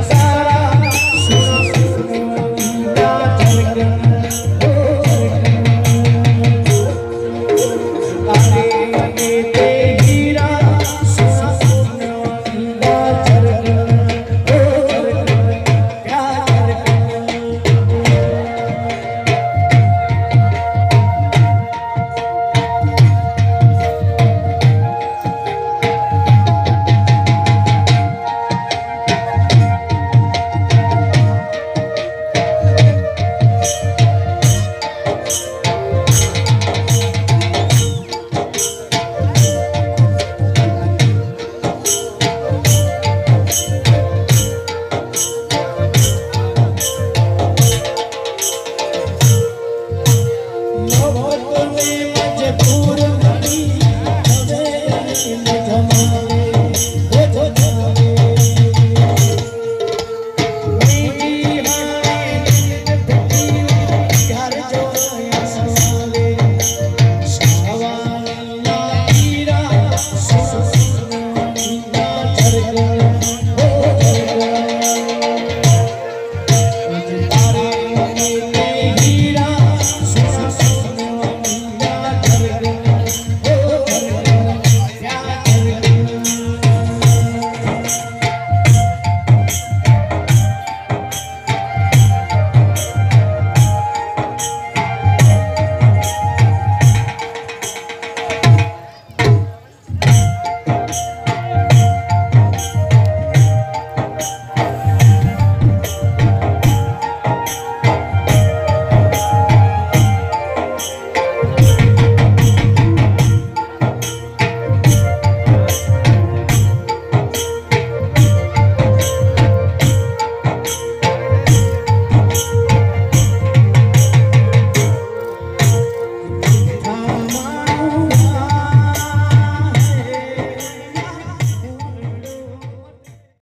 Sita